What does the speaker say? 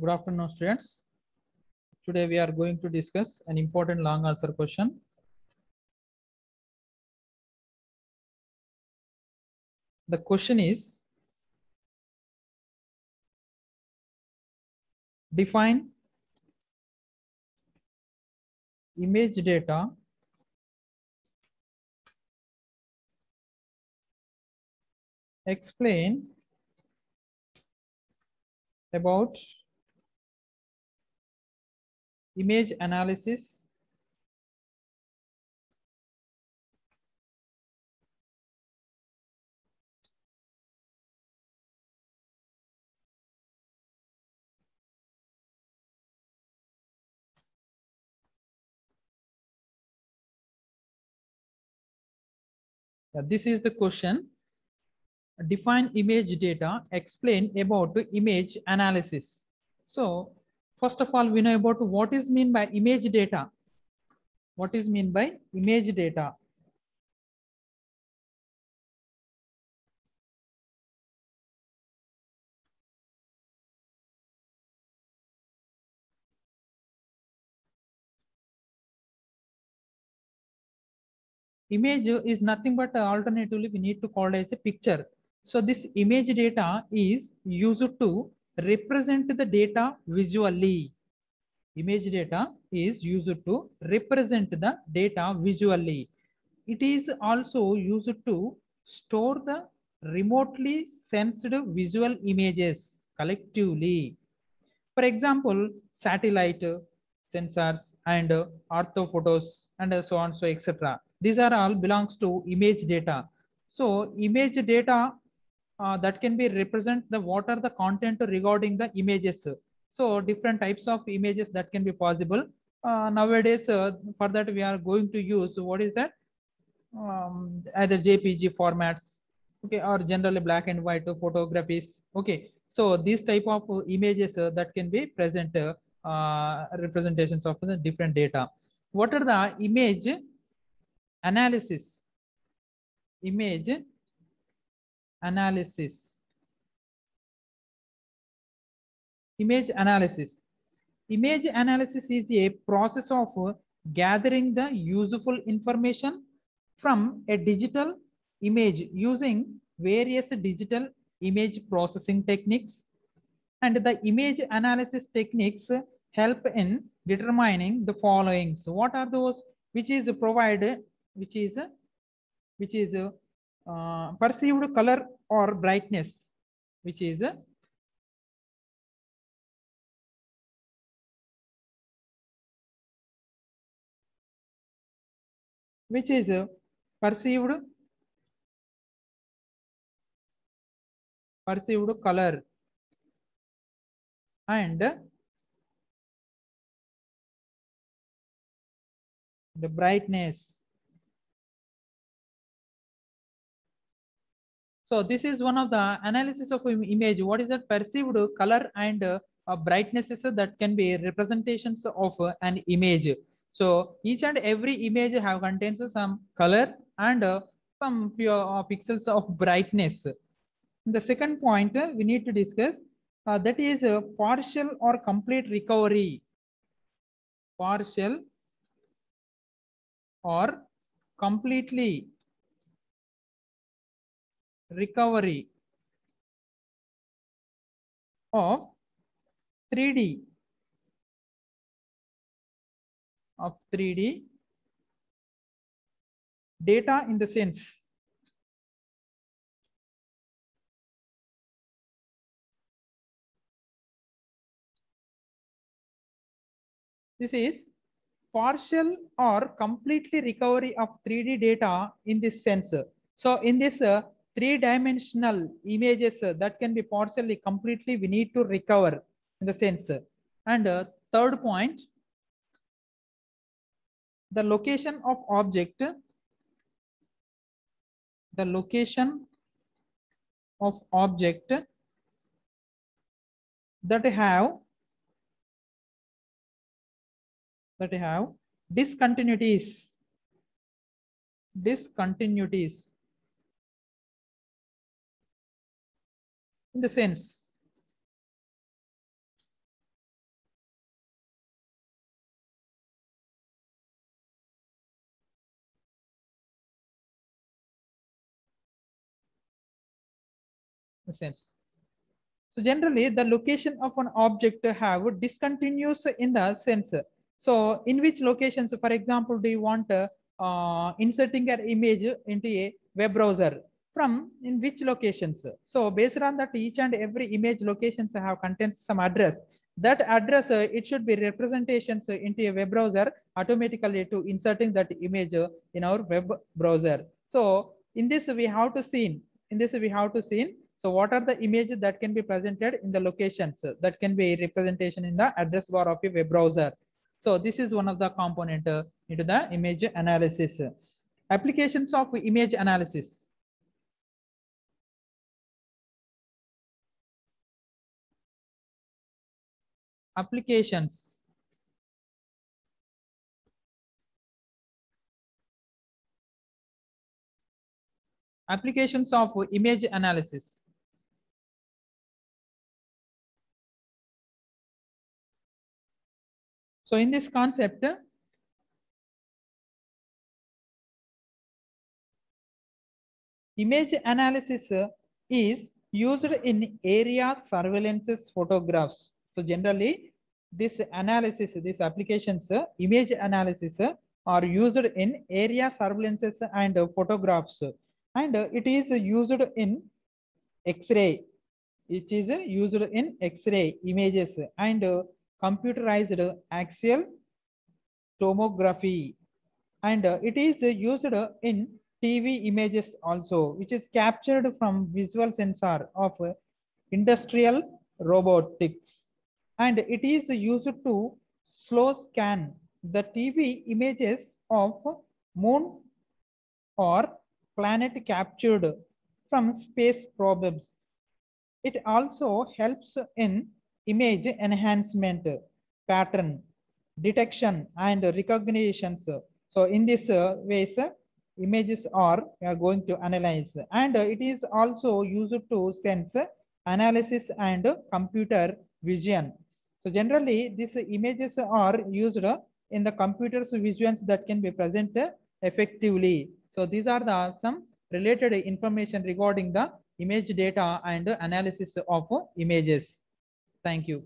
Good afternoon, students. Today we are going to discuss an important long answer question. The question is define image data explain about image analysis. Yeah, this is the question. Define image data. Explain about the image analysis. So first of all we know about what is mean by image data. What is mean by image data? Image is nothing but alternatively we need to call it as a picture. So this image data is used to represent the data visually. Image data is used to represent the data visually. It is also used to store the remotely sensed visual images collectively. For example satellite sensors and orthophotos and so on so etc these are all belongs to image data. So image data uh, that can be represent the what are the content regarding the images. So different types of images that can be possible. Uh, nowadays uh, for that we are going to use what is that? Um, either jpg formats okay or generally black and white photographies okay. So these type of images uh, that can be present uh, representations of the different data. What are the image analysis? Image analysis. Image analysis. Image analysis is a process of gathering the useful information from a digital image using various digital image processing techniques. And the image analysis techniques help in determining the following so what are those? Which is provided which is which is uh, perceived color or brightness which is uh, which is uh, perceived perceived color and uh, the brightness So this is one of the analysis of image. What is that perceived color and uh, brightnesses that can be representations of uh, an image. So each and every image have contains some color and uh, some pure uh, pixels of brightness. The second point uh, we need to discuss uh, that is uh, partial or complete recovery. Partial or completely recovery of 3D of 3D data in the sense this is partial or completely recovery of 3D data in this sense. So in this uh, three dimensional images uh, that can be partially completely we need to recover in the sense. And uh, third point the location of object the location of object that have that have discontinuities discontinuities in the sense. The sense. So generally the location of an object have discontinuous in the sense. So in which locations for example do you want uh, inserting an image into a web browser? From in which locations? So based on that each and every image locations have contains some address. That address, uh, it should be representations into a web browser automatically to inserting that image in our web browser. So in this we have to see, in this we have to see so what are the images that can be presented in the locations that can be representation in the address bar of a web browser. So this is one of the component uh, into the image analysis. Applications of image analysis. Applications. Applications of image analysis. So in this concept, image analysis is used in area surveillances photographs. So generally, this analysis, these applications, image analysis are used in area surveillances and photographs. And it is used in X-ray. It is used in X-ray images and computerized axial tomography. And it is used in TV images also, which is captured from visual sensor of industrial robotics. And it is used to slow scan the TV images of moon or planet captured from space probes. It also helps in image enhancement, pattern detection and recognitions. So in this ways, images are, going to analyze and it is also used to sense analysis and computer vision. So generally these images are used in the computer's visions that can be present effectively. So these are the some related information regarding the image data and analysis of images. Thank you.